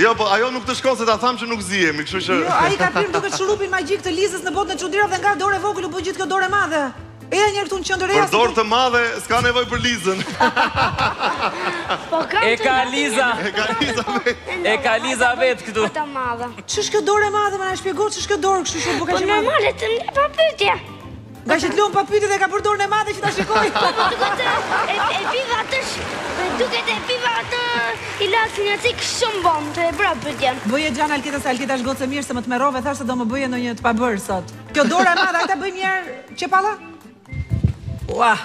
Jo, po ajo nuk të shkon se ta tham që nuk zihemi, kështu që Jo, ai ka pirë duket shurupin magjik të Lizës në botën e çudirave dhe nga dorë e vogël u bë gjithë kjo dorë e madhe. Eja njëherë këtu në qendër eja Për dorë të madhe, s'ka nevojë për Lizën po, E ka Liza E ka Liza vetë E ka Liza vetë këtu Ç'është kjo dorë e madhe, ma shpjego ç'është kjo dorë kështu që buka po, që madhe Po normale të një pa pëtja Ngaqë të lëmë pa pyetje dhe ka përdorur dorën e madhe që ta shikoj. E piva të sh... Duke të e piva ilaçin një çikë shumë bom të e bra përdjen. Bëje xhan Alketa se Alketa është gocë e mirë se më tmerrove thashë se do më bëje ndonjë të pabërë sot. Kjo dora e madhe, ajta bëj njëherë që pala? Uah!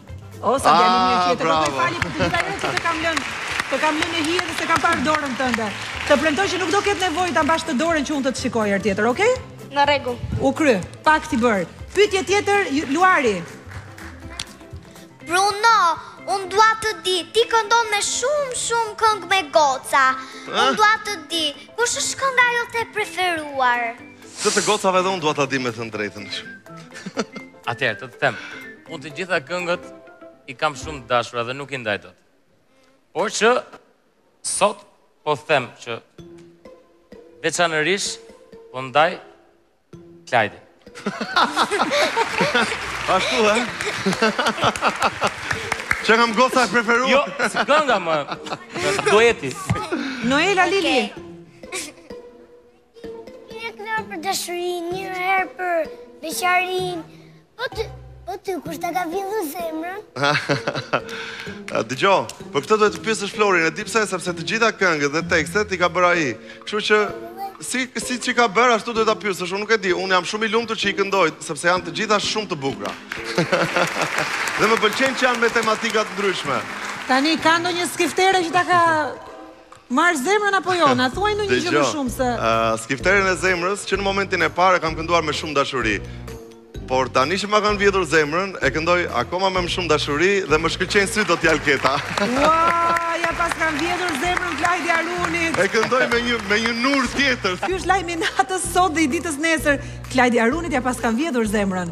O sa dhe një një tjetër, po të fal për të gjitha jo që të kam lënë, të kam lënë në hije dhe s'e kam parë dorën tënde. Të premtoj që nuk do ketë nevojë ta mbash atë dorën që unë të të shikoj herë tjetër, okay? Në rregull. U kry, pakti i bërë. Pyetje tjetër, Luari. Bruno, unë dua të di, ti këndon me shumë shumë këngë me goca. Unë ah. dua të di, kush është kënga jote e preferuar? E gocave dhe unë dua ta di me të drejtën. Atëherë, të të them, unë të gjitha këngët i kam shumë të dashura dhe nuk i ndaj dot. Por që sot po them që veçanërisht po ndaj Klajdin. Ashtu, hë? Që kam goca e preferuar. Jo, si kënga më. Dueti. Noela Lili. Një këngë për dashurinë, një herë për beqarinë, po të... Po ty, kush ta ka vjedhur zemrën? Dëgjo, për këtë duhet të pyesësh Florin, e di pse, sepse të gjitha këngët dhe tekstet i ka bërë ai. Kështu që, si, siç i ka bërë, atë duhet të pyesësh, unë nuk e di, unë jam shumë i lumtur që i këndoj, sepse janë të gjitha shumë të bukura. dhe më pëlqen që janë me tematika të ndryshme. Tani, ka ndonjë skiftere që ta ka Marrë zemrën apo jo? Na thuaj ndonjë gjë më shumë se. Dëgjo. Ë Skifteren e zemrës që në momentin e parë kam kënduar me shumë dashuri. Por tani që ma kanë vjedhur zemrën, e këndoj akoma me më shumë dashuri dhe më shkëlqejnë sytë o xhan Alketa. Ua, ia paskan vjedhur zemrën Klajdi Harunit. E këndoj me një me një nur tjetër. Ky është lajmi i natës sot dhe i ditës nesër. Klajdi Harunit ia paskan vjedhur zemrën.